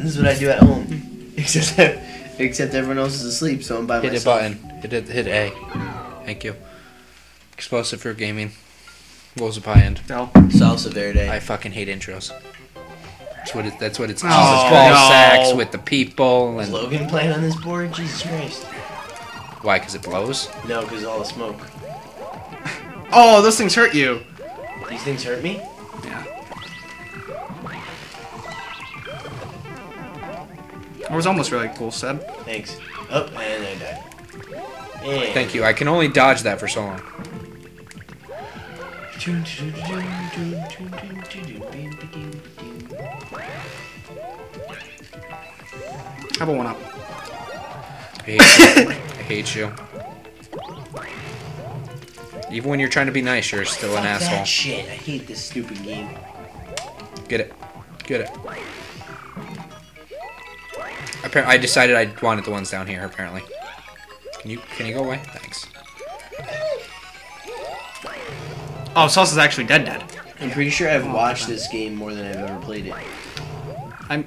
This is what I do at home. Except except everyone else is asleep, so I'm by myself. Hit a button. Hit it. Hit A. Thank you. Explosive Fruit Gaming. Rolls a pie end. No. Salsa Verde. I fucking hate intros. That's what it. That's what it's. Oh, called. ball no. sacks with the people Is and Logan playing on this board? Jesus Christ. why? Because it blows. No, because all the smoke. Oh, those things hurt you. These things hurt me? Yeah. That was almost really cool, Seb. Thanks. Oh, and I died. And Thank you. I can only dodge that for so long. How about one up? I hate you. I hate you. Even when you're trying to be nice, you're still an Fuck asshole. that shit. I hate this stupid game. Get it. Get it. Apparently, I decided I wanted the ones down here. Apparently. Can you can you go away? Thanks. Oh, Sauce is actually dead dead. I'm pretty sure I've watched this game more than I've ever played it. I'm...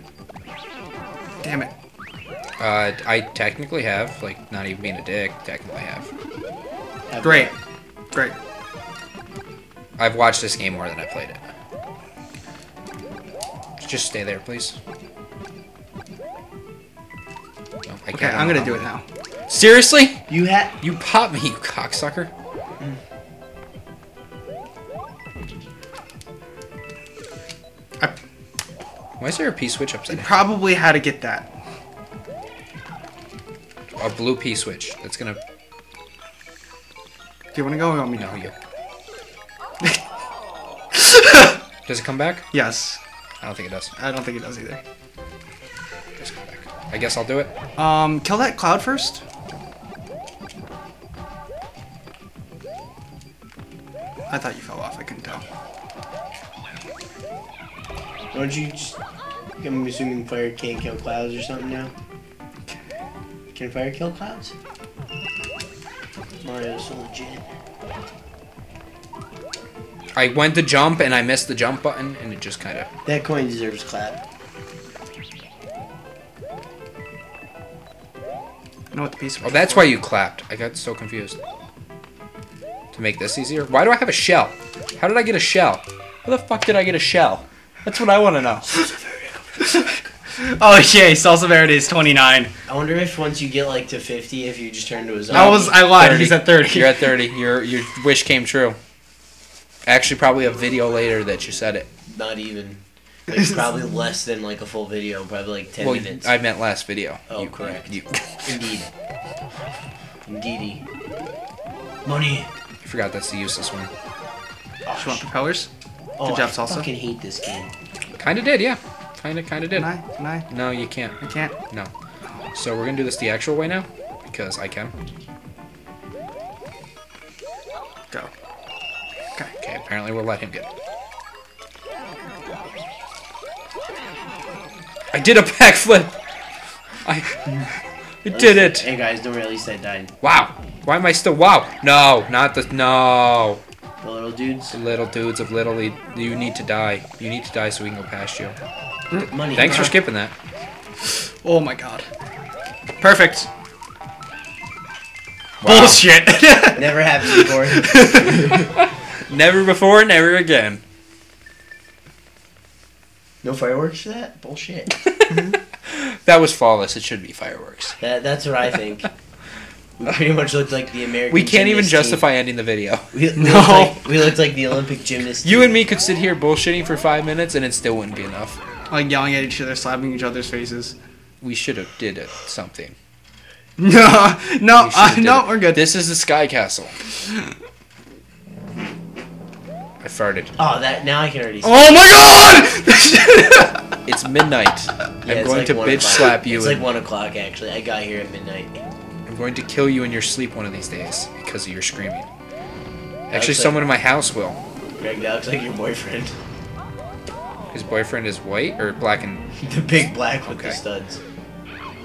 Damn it. Uh, I technically have, like, not even being a dick. Technically have. Have Great. Great. I've watched this game more than I played it. Just stay there, please. Okay. I'm gonna do it now. Seriously? You had. You pop me, you cocksucker. Mm. I Why is there a P switch upside down? probably had to get that. A blue P switch. That's gonna. Do you want to go or want me to? No, you. Does it come back? Yes. I don't think it does. I don't think it does either. I guess I'll do it. Um, kill that cloud first. I thought you fell off. I couldn't tell. Why don't you just. I'm assuming fire can't kill clouds or something now? Can fire kill clouds? Mario's so legit. I went to jump and I missed the jump button and it just kind of. That coin deserves clap. I know what the piece. Oh, that's why you clapped. I got so confused. To make this easier. Why do I have a shell? How did I get a shell? How the fuck did I get a shell? That's what I want to know. Oh yay! Salsa Verde is 29. I wonder if once you get like to 50, if you just turn to a zombie. I was. I lied. He's at 30. You're at 30. Your your wish came true. Actually, probably a video later that you said it. Not even. Like, probably less than like a full video. Probably like 10 well, minutes. I meant last video. Oh, You- correct. You, Indeed. Indeedy. Money. I forgot that's the useless one. Oh, you want propellers? oh, Good job, I Salsa. fucking hate this game. Kinda did, yeah. Kinda, kinda did. Can I? Can I? No, you can't. I can't. No. So we're gonna do this the actual way now because I can. Go. Okay, apparently we'll let him get it. I did a backflip! I, I did it! Hey guys, don't worry, at least died. Wow! Why am I still wow? No, not the no. The little dudes. The little dudes of Little League, you need to die. You need to die so we can go past you. Money. Thanks for ah. skipping that. Oh my god. Perfect. Wow. Bullshit. Never happened before. Never before, never again. No fireworks for that? Bullshit. That was flawless. It should be fireworks. That, that's what I think. We pretty much looked like the American. We can't even gymnast team. justify ending the video. We, we No. Looked like, we looked like the Olympic gymnast. You team. and me could sit here bullshitting for five minutes and it still wouldn't be enough. like yelling at each other, slapping each other's faces. We should have did it, something. No, no, We uh, no, it. we're good. This is the Sky Castle. I farted. Oh, that now I can already. See. Oh my god! It's midnight. Yeah, I'm going like to bitch slap you. It's like one o'clock actually. I got here at midnight. I'm going to kill you in your sleep one of these days because of your screaming. Actually, like- someone in my house will. Greg, that looks like your boyfriend. His boyfriend is white or black and. the big black with Okay. the studs.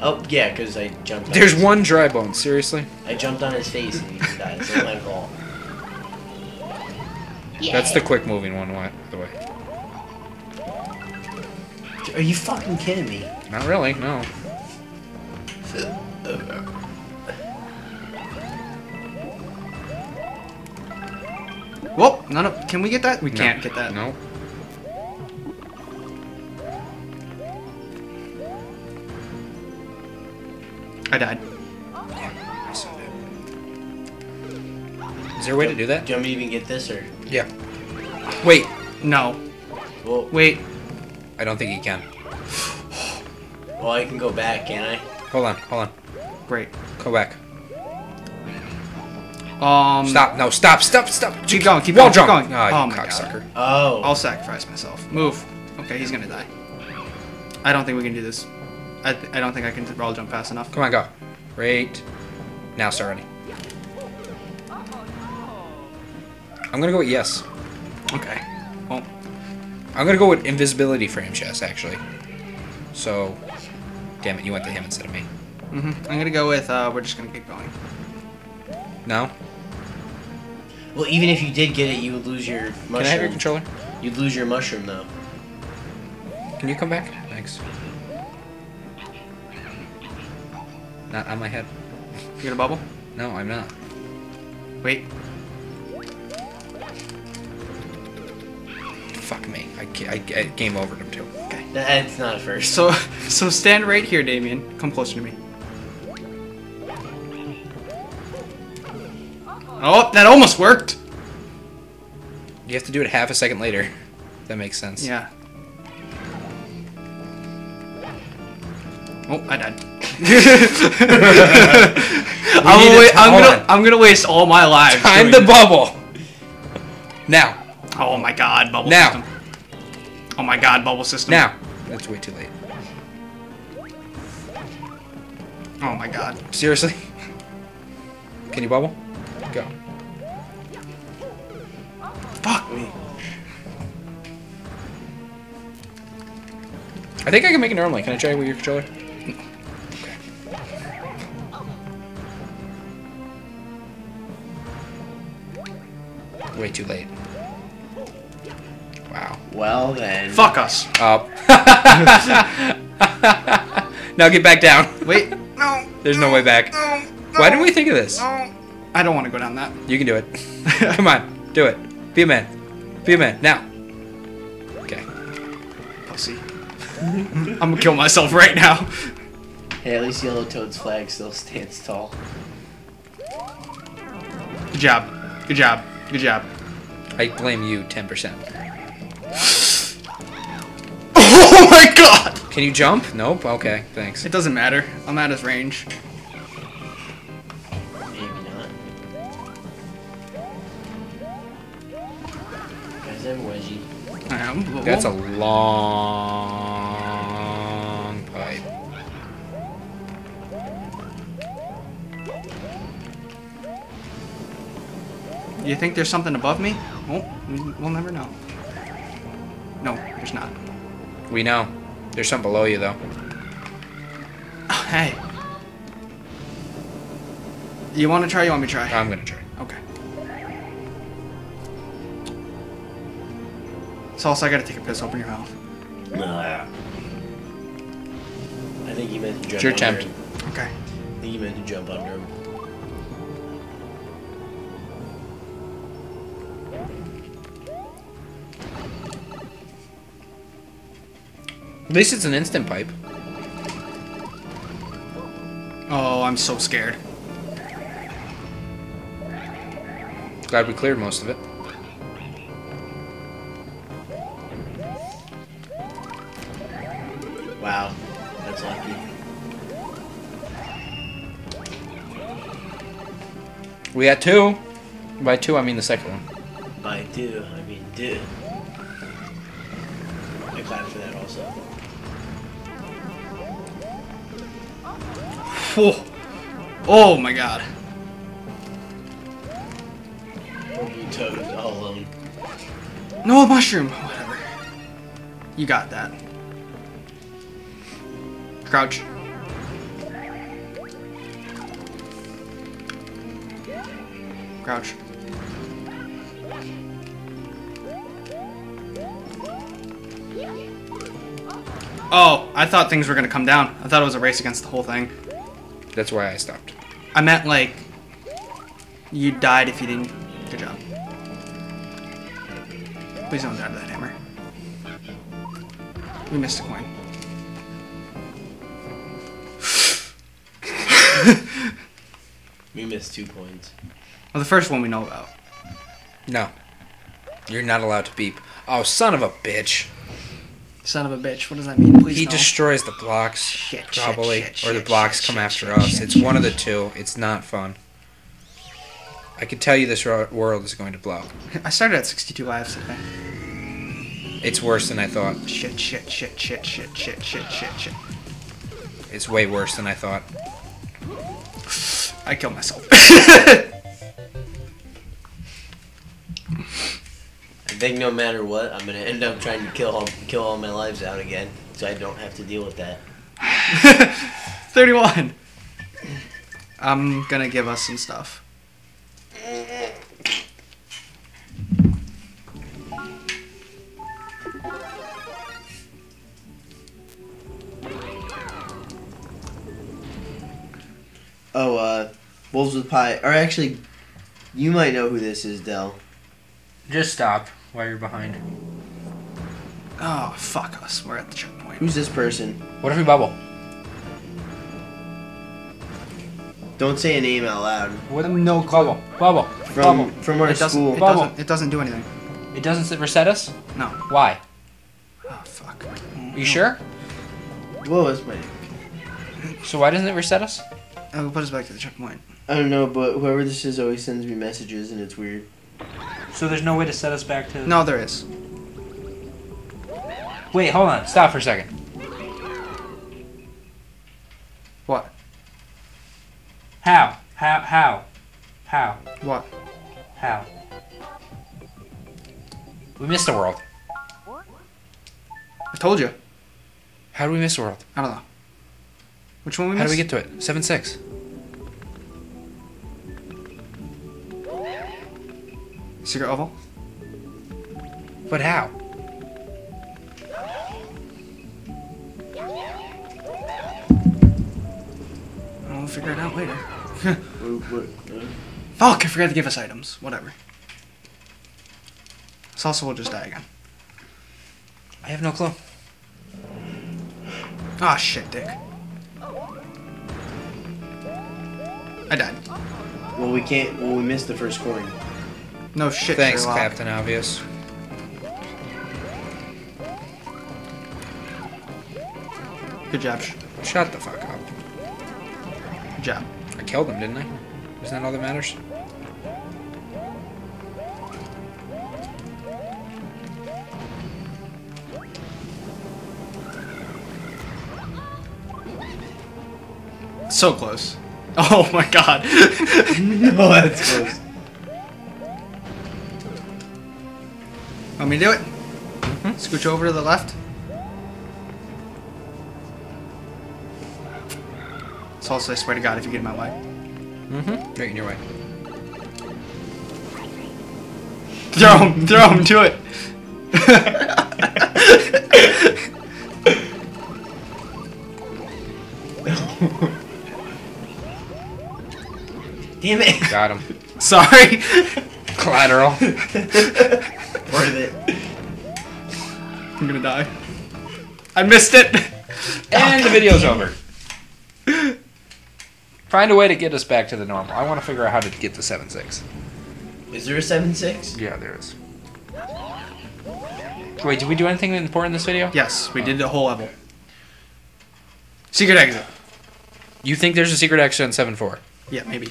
Oh yeah, because I jumped. On There's his, one dry bone. Seriously? I jumped on his face and he died. So my fault. That's the quick moving one, by the way. Are you fucking kidding me? Not really, no. Whoa, none of. Can we get that? We No. can't get that. No. I died. Is there a way to do that? Do you want me to even get this or? Yeah. Wait. No. Well, Wait. I don't think he can. well, I can go back, can I? Hold on, hold on. Great. Go back. Um. Stop. No, stop, stop, stop. Keep going. Keep Wall going. Keep going. Oh you my god. Oh. I'll sacrifice myself. Move. Okay, he's gonna die. I don't think we can do this. I, th- I don't think I can roll jump fast enough. Come on, go. Great. Now start running. I'm gonna go with yes. Okay. Well, I'm gonna go with invisibility frame chest, actually. So, damn it, you went to him instead of me. hmm I'm gonna go with. Uh, we're just gonna keep going. No? Well, even if you did get it, you would lose your mushroom. Can I have your controller? You'd lose your mushroom though. Can you come back? Thanks. Not on my head. You get a bubble? No, I'm not. Wait. Fuck me. I, ca- I, I game over him too. Okay. That's not a first. So, so stand right here, Damien. Come closer to me. Oh, that almost worked. You have to do it half a second later. That makes sense. Yeah. Oh, I died. I'm, gonna, a wa- ti- I'm, gonna. I'm gonna waste all my lives. Time doing the bubble. Now. Oh my god, bubble Now. system. Oh my god, bubble system. Now. It's way too late. Oh my god. Seriously? Can you bubble? Go. Fuck me. I think I can make it normally. Can I try it with your controller? Okay. Way too late. Wow. well then. Fuck us. Oh. Up. now get back down. Wait. No. There's no way back. No. Why didn't we think of this? No. I don't want to go down that. You can do it. Come on. Do it. Be a man. Be a man. Now. Okay. Pussy. I'm gonna kill myself right now. Hey, at least Yellow Toad's flag still stands tall. Good job. Good job. Good job. I blame you 10%. Oh my god! Can you jump? Nope. Okay. Thanks. It doesn't matter. I'm out of range. Maybe not. Guys, I'm wedgie. I am. That's a long pipe. You think there's something above me? Oh, we'll never know. No, there's not. We know. There's something below you, though. Oh, hey. You want to try? You want me to try? I'm gonna try. Okay. Sauce, I gotta take a piss. Open your mouth. Nah. I think you meant to jump It's your under attempt. him. Okay. I think you meant to jump under him. At least it's an instant pipe. Oh, I'm so scared. Glad we cleared most of it. Wow. That's lucky. We had two. By two, I mean the second one. By two, I mean do. I clap for that also. Oh, oh my god. Poor you toad all alone. No mushroom. Whatever. You got that. Crouch. Crouch. Oh, I thought things were gonna come down. I thought it was a race against the whole thing. That's why I stopped. I meant like you died if you didn't. Good job. Please don't die to that hammer. We missed a coin. We missed two points. Well, the first one we know about. No. You're not allowed to beep. Oh, son of a bitch. Son of a bitch. What does that mean? Please He no. destroys the blocks, Shit, shit, probably. shit, or the blocks shit, come shit, after shit, us. shit, it's shit, one of the two. It's not fun. I can tell you this world is going to blow. I started at 62 lives today. It's worse than I thought. Shit, shit, shit, shit, shit, shit, shit, shit, shit. It's way worse than I thought. I killed myself. think no matter what, I'm gonna end up trying to kill all, kill all my lives out again, so I don't have to deal with that. 31. I'm gonna give us some stuff. Oh, uh, Wolves with Pie. Or actually, you might know who this is, Del. Just stop while you're behind. Oh, fuck us. We're at the checkpoint. Who's this person? What if we bubble? Don't say a name out loud. What no bubble? Bubble. From bubble. from our It doesn't, school. it, Bubble. doesn't, it doesn't do anything. It doesn't reset us? No. Why? Oh, fuck. Are you sure? What was my name? So why doesn't it reset us? We'll put us back to the checkpoint. I don't know, but whoever this is always sends me messages, and it's weird. So there's no way to set us back to. No, there is. Wait, hold on. Stop for a second. What? How? How? How? How? What? How? We missed a world. I told you. How do we miss a world? I don't know. Which one we How do missed? we get to it? Seven six. Secret oval? But how? We'll figure it out later. Fuck, I forgot to give us items. Whatever. Salsa will just die again. I have no clue. Ah, shit, dick. I died. well, we can't. Well, we missed the first coin. No shit, Thanks, Sherlock. Captain Obvious. Good job. Shut the fuck up. Good job. I killed him, didn't I? Isn't that all that matters? So close. Oh my god. no, that's close. Want me to do it? Scooch over to the left. Salsa, I swear to God, if you get in my way. Mm-hmm. Right in your way. Throw him, throw him, do it. Damn it! Got him. Sorry. Collateral. Worth it. I'm gonna die. I missed it. and the video's over. Find a way to get us back to the normal. I want to figure out how to get to seven six. Is there a seven six? Yeah, there is. Wait, did we do anything important in this video? Yes, we did the whole level. Secret exit. You think there's a secret exit in seven four? Yeah, maybe.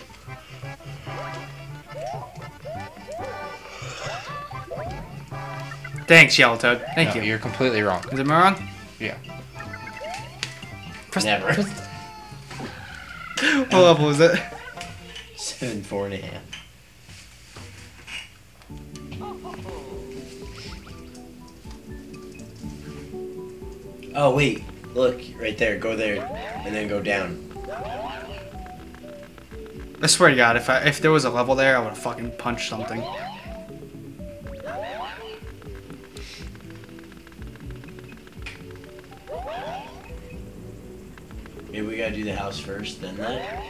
Thanks, Yellow Toad. Thank No, you. You're completely wrong. Is it wrong? Yeah. Press- Never. What level is it? Seven four and a half. Oh wait, look right there. Go there, and then go down. I swear to God, if I, if there was a level there, I would have fucking punched something. Maybe we gotta do the house first, then that.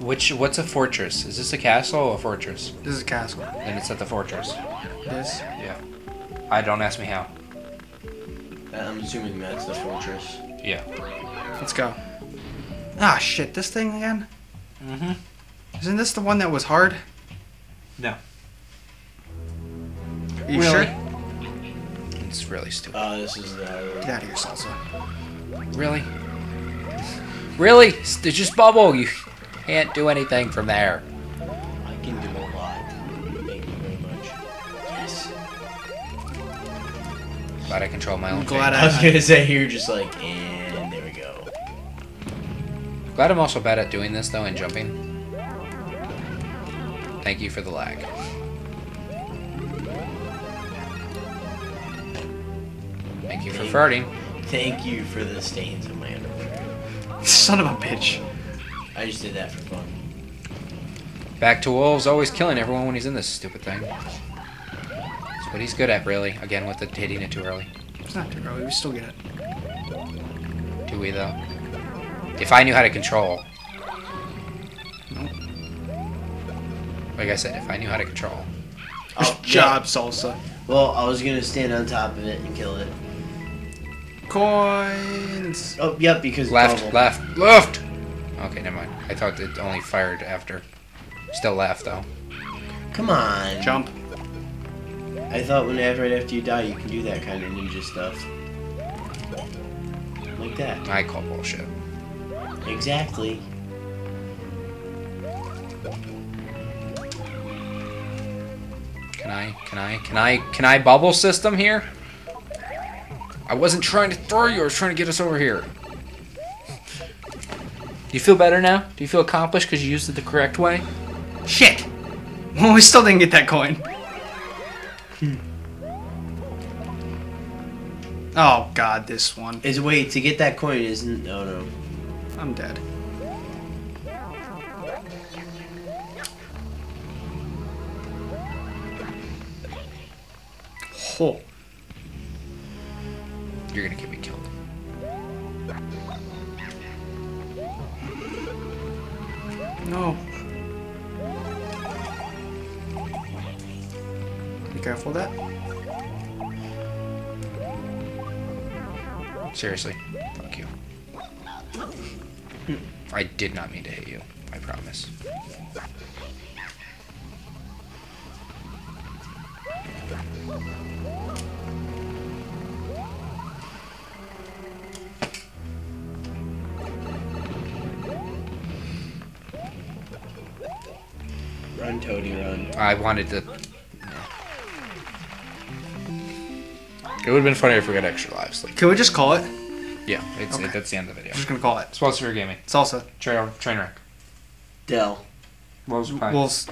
Which what's a fortress? Is this a castle or a fortress? This is a castle. Then it's at the fortress. This. Yeah. I don't ask me how. I'm assuming that's the fortress. Yeah. Let's go. Ah, shit. This thing again? Mm-hmm. Isn't this the one that was hard? No. Are you Really? sure? It's really stupid. Oh, this is the. Get out of here, salsa. Really? Really? It's just bubble. You can't do anything from there. I can do a lot. Thank you very much. Yes. Glad I control my own. I'm glad fate. I was gonna say you're just like, and there we go. Glad I'm also bad at doing this though and jumping. Thank you for the lag. Thank you for farting. Thank you for the stains on my underwear. Son of a bitch. I just did that for fun. Back to Wolves, always killing everyone when he's in this stupid thing. That's what he's good at, really. Again, with the hitting it too early. It's not too early. We still get it. Do we, though? If I knew how to control. Like I said, if I knew how to control. Oh, job, salsa. Well, I was gonna stand on top of it and kill it. Coins. Oh, yep, because Left, bubble. left, left! Okay, never mind. I thought it only fired after. Still left, though. Come on. Jump. I thought whenever right after you die, you can do that kind of ninja stuff. Like that. I call bullshit. Exactly. Can I, can I, can I, can I bubble system here? I wasn't trying to throw you, I was trying to get us over here. Do you feel better now? Do you feel accomplished because you used it the correct way? Shit. Well, we still didn't get that coin. Hmm. Oh god, this one. Is wait to get that coin isn't? Oh no. I'm dead. Oh. You're gonna get me killed. No. Be careful of that. Seriously. Fuck you. Hmm. I did not mean to hit you. I promise. Run, Toady, run. I wanted to. It would have been funnier if we got extra lives. Like, Can we just call it? yeah, it's, Okay. that's the end of the video. I'm just gonna call it. Sponsor Gaming. Salsa. Train, train wreck. Del. Wolves Pie. We'll s-